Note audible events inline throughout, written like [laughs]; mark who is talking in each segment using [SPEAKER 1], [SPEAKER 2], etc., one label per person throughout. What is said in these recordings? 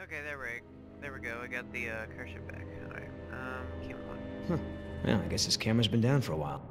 [SPEAKER 1] Okay, there we there we go. I got the uh, cursor back. Alright. Um, camera.
[SPEAKER 2] Huh. Well, I guess this camera's been down for a while.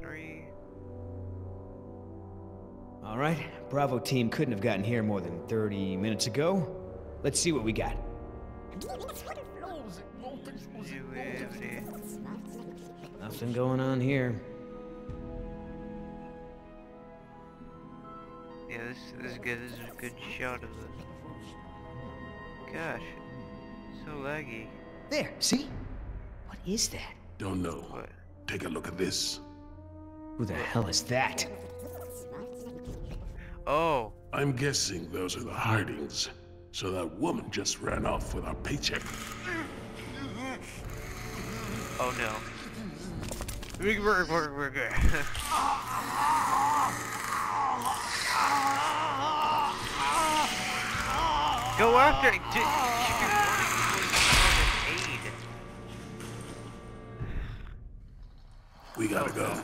[SPEAKER 1] Three.
[SPEAKER 2] All right, Bravo team couldn't have gotten here more than 30 minutes ago. Let's see what we got. Nothing going on here.
[SPEAKER 1] This, this is good. This is a good shot of this. Gosh, so laggy.
[SPEAKER 2] There, see? What is that?
[SPEAKER 3] Don't know.
[SPEAKER 1] What?
[SPEAKER 3] Take a look at this.
[SPEAKER 2] Who the hell is that?
[SPEAKER 1] Oh,
[SPEAKER 3] I'm guessing those are the Hardings. So that woman just ran off with our paycheck.
[SPEAKER 1] oh no. [laughs] We- We're, we're, we're good. [laughs] Go after it. Dude, aid.
[SPEAKER 3] We gotta go.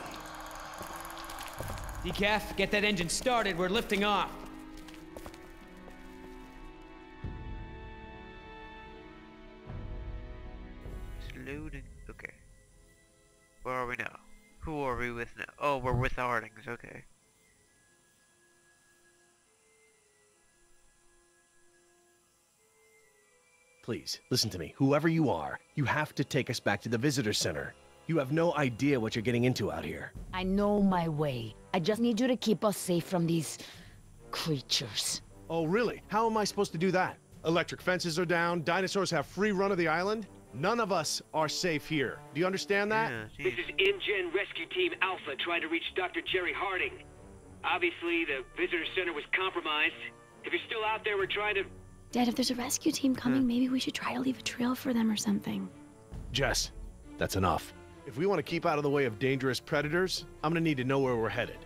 [SPEAKER 2] Decaf, get that engine started. We're lifting off.
[SPEAKER 1] It's loading. Okay. Where are we now? Who are we with now? Oh, we're with the Hardings. Okay.
[SPEAKER 4] Please, listen to me. Whoever you are, you have to take us back to the visitor center. You have no idea what you're getting into out here.
[SPEAKER 5] I know my way. I just need you to keep us safe from these creatures.
[SPEAKER 4] Oh, really? How am I supposed to do that? Electric fences are down, dinosaurs have free run of the island. None of us are safe here. Do you understand that?
[SPEAKER 1] Yeah,
[SPEAKER 6] This
[SPEAKER 1] geez.
[SPEAKER 6] is InGen Rescue Team Alpha trying to reach Dr. Gerry Harding. Obviously, the visitor center was compromised. If you're still out there, we're trying to...
[SPEAKER 7] Dad, if there's a rescue team coming,
[SPEAKER 1] Hmm.
[SPEAKER 7] maybe we should try to leave a trail for them or something.
[SPEAKER 4] Jess, that's enough. If we want to keep out of the way of dangerous predators, I'm gonna need to know where we're headed.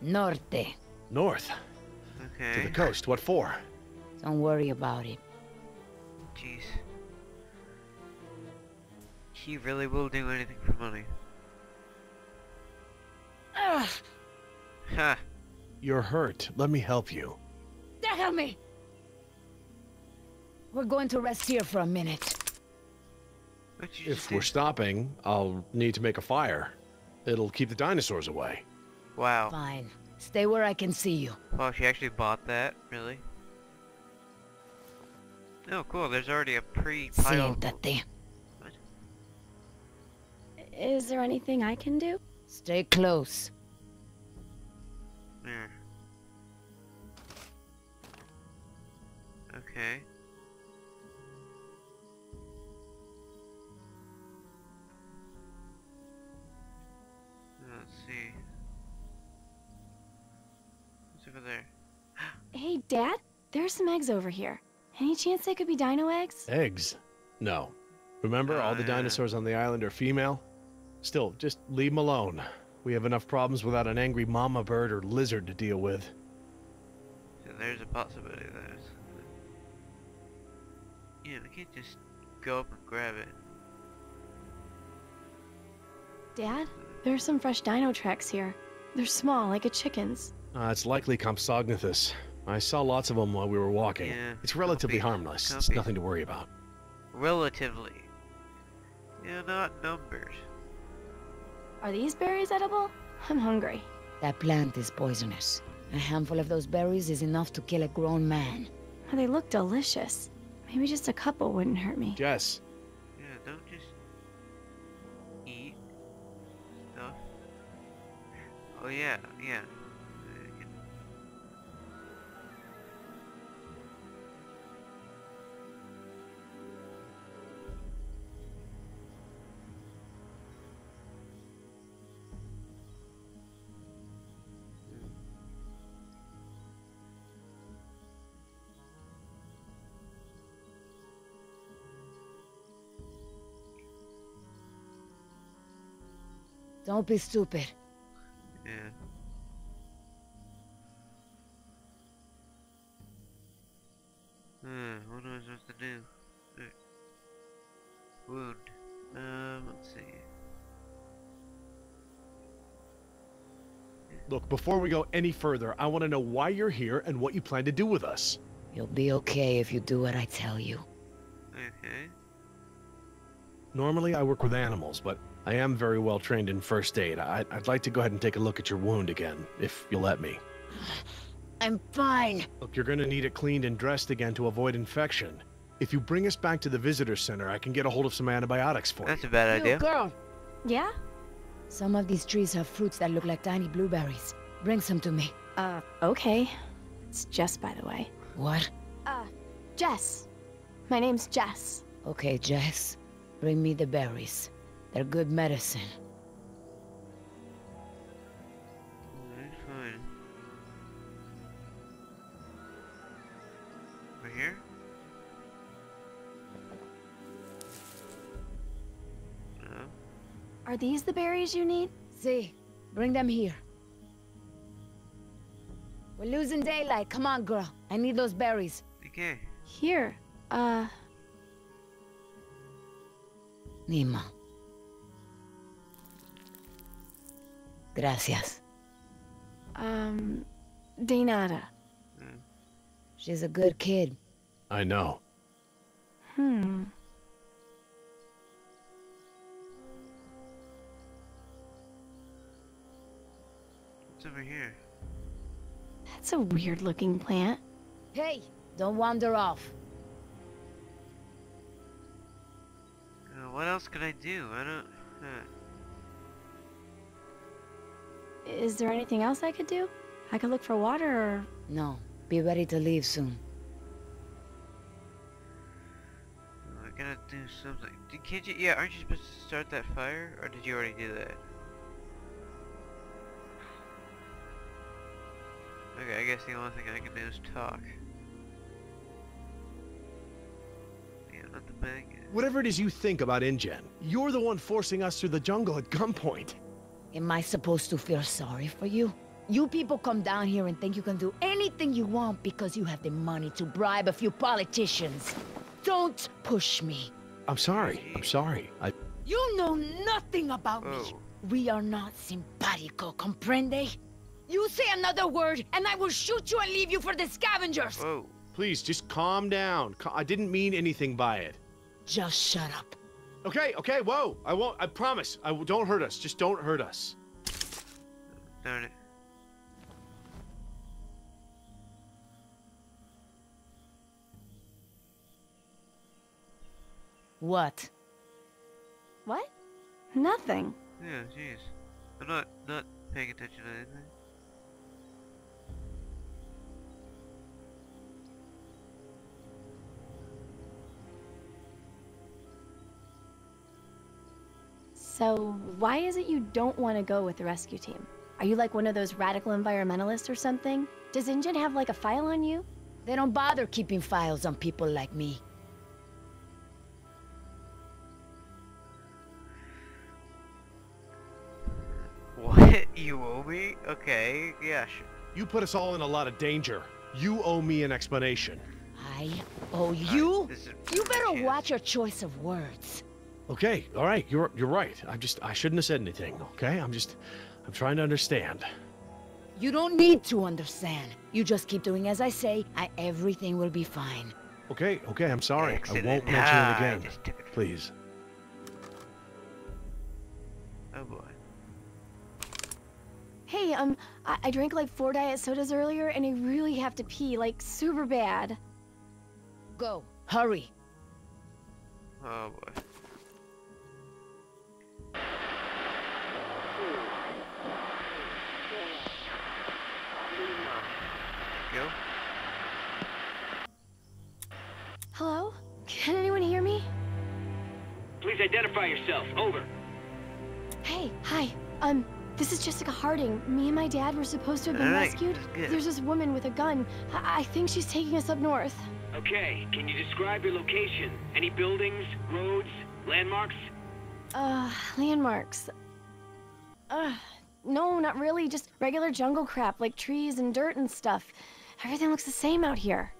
[SPEAKER 5] Norte.
[SPEAKER 4] North,
[SPEAKER 1] Okay.
[SPEAKER 4] to the coast. What for?
[SPEAKER 5] Don't worry about it.
[SPEAKER 1] Jeez. He really will do anything for money. [sighs]
[SPEAKER 5] Ugh,
[SPEAKER 1] Ha!
[SPEAKER 4] You're hurt. Let me help you.
[SPEAKER 5] help me! We're going to rest here for a minute.
[SPEAKER 1] What'd
[SPEAKER 4] If we're stopping, I'll need to make a fire. It'll keep the dinosaurs away.
[SPEAKER 1] Wow.
[SPEAKER 5] Fine. Stay where I can see you.
[SPEAKER 1] Wow, she actually bought that? Really? Oh, cool. There's already a pre-piled...
[SPEAKER 5] Siéntate.
[SPEAKER 1] What?
[SPEAKER 7] Is there anything I can do?
[SPEAKER 5] Stay close.
[SPEAKER 1] There. Okay. See. What's over there? [gasps]
[SPEAKER 7] Hey, Dad, there's some eggs over here. Any chance they could be dino eggs?
[SPEAKER 4] Eggs? No. Remember, all the
[SPEAKER 1] yeah.
[SPEAKER 4] dinosaurs on the island are female? Still, just leave them alone. We have enough problems without an angry mama bird or lizard to deal with.
[SPEAKER 1] So there's a possibility of that. Yeah, we can't just go up and grab it.
[SPEAKER 7] Dad, there's some fresh dino tracks here. They're small, like a chicken's.
[SPEAKER 4] Uh, it's likely Compsognathus. I saw lots of them while we were walking.
[SPEAKER 1] Yeah,
[SPEAKER 4] it's relatively
[SPEAKER 1] compies,
[SPEAKER 4] harmless. It's nothing to worry about.
[SPEAKER 1] Relatively. Yeah, not numbers.
[SPEAKER 7] Are these berries edible? I'm hungry.
[SPEAKER 5] That plant is poisonous. A handful of those berries is enough to kill a grown man.
[SPEAKER 7] Oh, they look delicious. Maybe just a couple wouldn't hurt me.
[SPEAKER 4] Jess,
[SPEAKER 1] Yeah, don't just Oh yeah, yeah.
[SPEAKER 5] Don't be stupid.
[SPEAKER 4] Look, before we go any further, I want to know why you're here and what you plan to do with us.
[SPEAKER 5] You'll be okay if you do what I tell you.
[SPEAKER 1] Okay.
[SPEAKER 4] Normally, I work with animals, but I am very well trained in first aid. I I'd like to go ahead and take a look at your wound again, if you'll let me.
[SPEAKER 5] I'm fine.
[SPEAKER 4] Look, you're gonna need it cleaned and dressed again to avoid infection. If you bring us back to the visitor center, I can get a hold of some antibiotics for
[SPEAKER 1] That's
[SPEAKER 4] you.
[SPEAKER 1] That's a bad
[SPEAKER 5] You,
[SPEAKER 1] idea.
[SPEAKER 5] girl.
[SPEAKER 7] Yeah?
[SPEAKER 5] Some of these trees have fruits that look like tiny blueberries. Bring some to me.
[SPEAKER 7] Uh, okay. It's Jess, by the way.
[SPEAKER 5] What?
[SPEAKER 7] Uh, Jess. My name's Jess.
[SPEAKER 5] Okay, Jess. Bring me the berries. They're good medicine.
[SPEAKER 7] Are these the berries you need?
[SPEAKER 5] See, bring them here. We're losing daylight. Come on, girl. I need those berries.
[SPEAKER 1] Okay.
[SPEAKER 7] Here. Uh,
[SPEAKER 5] Nima. Gracias.
[SPEAKER 7] um, de nada.
[SPEAKER 5] She's a good kid.
[SPEAKER 4] I know.
[SPEAKER 7] Hmm.
[SPEAKER 1] Over here?
[SPEAKER 7] That's a weird looking plant.
[SPEAKER 5] Hey, don't wander off.
[SPEAKER 1] Uh, what else could I do? I don't. Uh,
[SPEAKER 7] Is there anything else I could do? I could look for water or...
[SPEAKER 5] No, be ready to leave soon.
[SPEAKER 1] I gotta do something. Did, can't you? Yeah, aren't you supposed to start that fire, or did you already do that? Okay, I guess the only thing I can do is talk. Yeah, not the bag.
[SPEAKER 4] Whatever it is you think about InGen, you're the one forcing us through the jungle at gunpoint.
[SPEAKER 5] Am I supposed to feel sorry for you? You people come down here and think you can do anything you want because you have the money to bribe a few politicians. Don't push me.
[SPEAKER 4] I'm sorry. I'm sorry. I
[SPEAKER 5] You know nothing about me.
[SPEAKER 1] Oh.
[SPEAKER 5] We are not simpatico, comprende? You say another word, and I will shoot you and leave you for the scavengers.
[SPEAKER 1] Whoa.
[SPEAKER 4] please just calm down. I didn't mean anything by it.
[SPEAKER 5] Just shut up.
[SPEAKER 4] Okay, okay, whoa. I won't. I promise. I w- don't hurt us. Just don't hurt us.
[SPEAKER 1] Darn it.
[SPEAKER 5] What?
[SPEAKER 7] What? Nothing.
[SPEAKER 1] Yeah, jeez. I'm not not paying attention to anything.
[SPEAKER 7] So, why is it you don't want to go with the rescue team? Are you like one of those radical environmentalists or something? Does InGen have like a file on you?
[SPEAKER 5] They don't bother keeping files on people like me. [laughs]
[SPEAKER 1] What? You owe me? Okay, yeah, sure.
[SPEAKER 4] You put us all in a lot of danger. You owe me an explanation.
[SPEAKER 5] I owe you?
[SPEAKER 1] this is
[SPEAKER 5] You better
[SPEAKER 1] chance.
[SPEAKER 5] watch your choice of words.
[SPEAKER 4] Okay, all right. You're you're right. I'm just I shouldn't have said anything. Okay, I'm just I'm trying to understand.
[SPEAKER 5] You don't need to understand. You just keep doing as I say, and everything will be fine.
[SPEAKER 4] Okay, okay. I'm sorry.
[SPEAKER 1] Excellent.
[SPEAKER 4] I won't mention
[SPEAKER 1] Ah,
[SPEAKER 4] it again. [laughs]
[SPEAKER 1] just.
[SPEAKER 4] Please.
[SPEAKER 1] Oh boy.
[SPEAKER 7] Hey, um, I, I drank like four diet sodas earlier and I really have to pee, like super bad.
[SPEAKER 5] Go. Hurry.
[SPEAKER 1] Oh boy.
[SPEAKER 6] Identify yourself. Over.
[SPEAKER 7] Hey, hi. Um, this is Jessica Harding. Me and my dad were supposed to have been
[SPEAKER 1] Alright,
[SPEAKER 7] rescued. There's this woman with a gun. I, I think she's taking us up north.
[SPEAKER 6] Okay, can you describe your location? Any buildings, roads, landmarks?
[SPEAKER 7] Uh, landmarks. Uh, no, not really. Just regular jungle crap, like trees and dirt and stuff. Everything looks the same out here.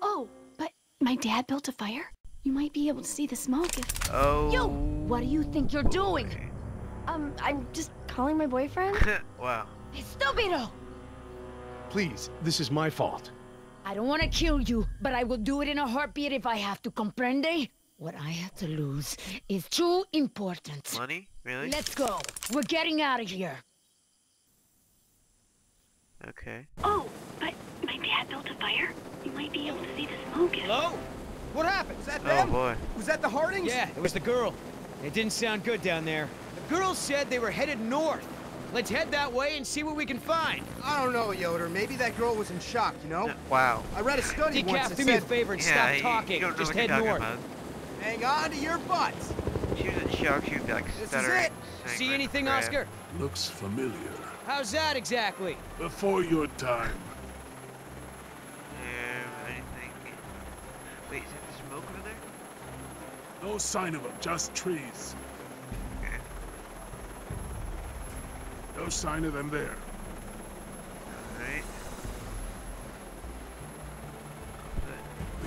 [SPEAKER 7] Oh, but my dad built a fire? You might be able to see the smoke if...
[SPEAKER 1] Oh.
[SPEAKER 5] You! What do you think you're doing?
[SPEAKER 1] boy.
[SPEAKER 7] Um, I'm just calling my boyfriend? [laughs]
[SPEAKER 1] wow.
[SPEAKER 5] Estupido!
[SPEAKER 4] Please, this is my fault.
[SPEAKER 5] I don't want to kill you, but I will do it in a heartbeat if I have to, comprende? What I have to lose is too important.
[SPEAKER 1] Money? Really?
[SPEAKER 5] Let's go. We're getting out of here.
[SPEAKER 1] Okay.
[SPEAKER 8] Oh, but my dad built a fire. You might be able to see the smoke.
[SPEAKER 2] Hello? What happened? Is that
[SPEAKER 1] Oh boy.
[SPEAKER 2] Was that the Hardings? Yeah, it was the girl. It didn't sound good down there. The girl said they were headed north. Let's head that way and see what we can find.
[SPEAKER 9] I don't know, Yoder. Maybe that girl was in shock, you know?
[SPEAKER 1] Wow.
[SPEAKER 9] I read a study once
[SPEAKER 2] Decaf,
[SPEAKER 9] that
[SPEAKER 2] do me a favor and
[SPEAKER 1] Yeah,
[SPEAKER 2] stop talking.
[SPEAKER 1] You don't know
[SPEAKER 2] Just head north.
[SPEAKER 1] about.
[SPEAKER 9] hang on to your butts.
[SPEAKER 1] She was in shock. She was like
[SPEAKER 9] This is it.
[SPEAKER 2] See anything. Oscar?
[SPEAKER 3] Looks familiar.
[SPEAKER 2] How's that exactly?
[SPEAKER 3] Before your time.
[SPEAKER 1] Wait, is that the smoke over there?
[SPEAKER 3] No sign of them, just trees. No sign of them there.
[SPEAKER 1] Alright.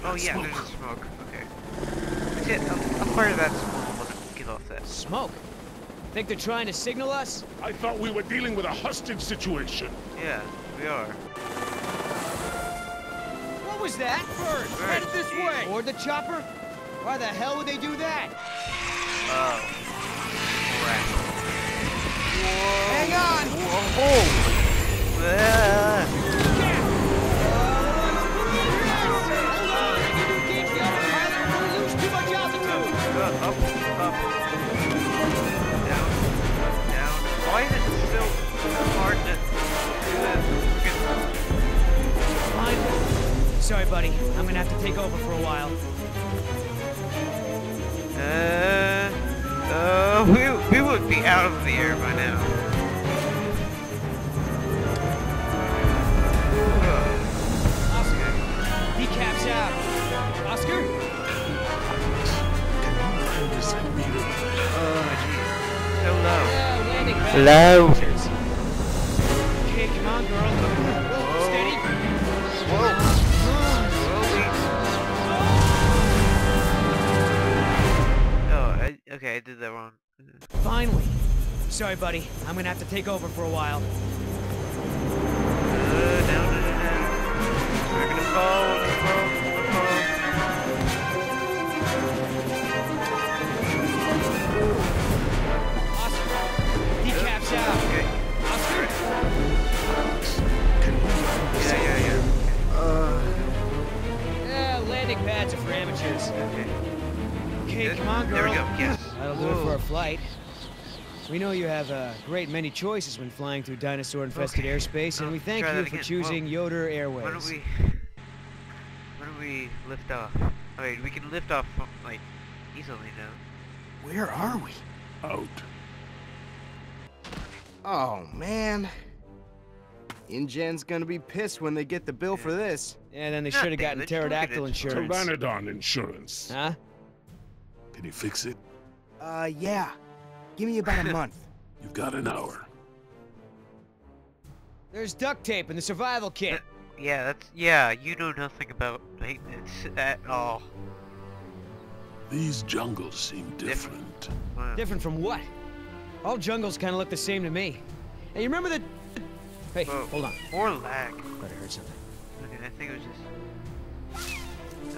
[SPEAKER 1] Oh yeah,
[SPEAKER 3] smoke.
[SPEAKER 1] there's a smoke. Okay. That's it. A, a part of that smoke will give off that.
[SPEAKER 2] Smoke. Think they're trying to signal us?
[SPEAKER 3] I thought we were dealing with a hostage situation.
[SPEAKER 1] Yeah, we are.
[SPEAKER 2] Was that? Bird,
[SPEAKER 1] Bird,
[SPEAKER 2] headed this way. Or the chopper? Why the hell would they do that?
[SPEAKER 1] Oh. Crap. Whoa.
[SPEAKER 9] Hang on!
[SPEAKER 1] Whoa. Ah. Uh, up, up. Down, down. Why is it so
[SPEAKER 2] buddy. I'm gonna have to take over for a while.
[SPEAKER 1] Uh, uh, we, we would be out of the air by now. Ugh.
[SPEAKER 2] Oscar, decaps out. Oscar?
[SPEAKER 3] Find this meter.
[SPEAKER 1] Low.
[SPEAKER 2] Yeah, landing pad.
[SPEAKER 1] Hello.
[SPEAKER 2] Okay,
[SPEAKER 1] I did that wrong.
[SPEAKER 2] Finally. Sorry, buddy. I'm gonna have to take over for a while.
[SPEAKER 1] Uh, down, down, down, down. We're gonna fall, we're gonna fall, We
[SPEAKER 2] know you have a great many choices when flying through dinosaur-infested
[SPEAKER 1] Okay.
[SPEAKER 2] airspace, and we thank you for
[SPEAKER 1] again.
[SPEAKER 2] choosing
[SPEAKER 1] Whoa.
[SPEAKER 2] Yoder
[SPEAKER 1] Why
[SPEAKER 2] Airways.
[SPEAKER 1] don't we... Why don't we lift off? I mean, we can lift off, like, easily now.
[SPEAKER 9] where are we?
[SPEAKER 3] Out.
[SPEAKER 9] Oh, man. InGen's gonna be pissed when they get the bill for this.
[SPEAKER 2] And then they should have gotten
[SPEAKER 1] it, look at
[SPEAKER 2] pterodactyl
[SPEAKER 1] it.
[SPEAKER 2] insurance.
[SPEAKER 3] Pteranodon insurance.
[SPEAKER 2] Huh?
[SPEAKER 3] Can you fix it?
[SPEAKER 9] Uh, yeah. Give me about a [laughs] month.
[SPEAKER 3] You've got an hour.
[SPEAKER 2] There's duct tape in the survival kit.
[SPEAKER 1] Uh, yeah, that's... Yeah, you know nothing about maintenance at all.
[SPEAKER 3] These jungles seem different.
[SPEAKER 1] Wow.
[SPEAKER 2] Different from what? All jungles kind of look the same to me. Hey, you remember the... Hey,
[SPEAKER 1] Whoa.
[SPEAKER 2] hold on.
[SPEAKER 1] More lag.
[SPEAKER 2] Thought I heard something.
[SPEAKER 1] Okay, I think it was just...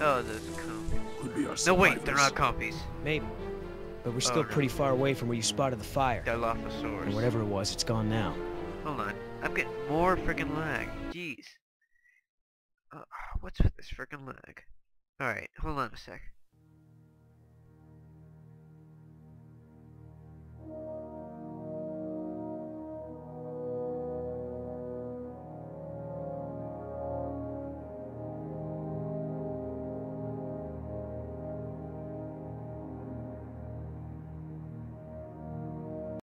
[SPEAKER 1] Oh, those compies.
[SPEAKER 3] Could be our
[SPEAKER 1] No, wait, they're not compies.
[SPEAKER 2] Maybe. But we're still
[SPEAKER 1] no.
[SPEAKER 2] pretty far away from where you spotted the fire.
[SPEAKER 1] Dilophosaurus.
[SPEAKER 2] And whatever it was, it's gone now.
[SPEAKER 1] Hold on. I'm getting more freaking lag. Jeez. Uh, what's with this freaking lag? Alright, hold on a sec.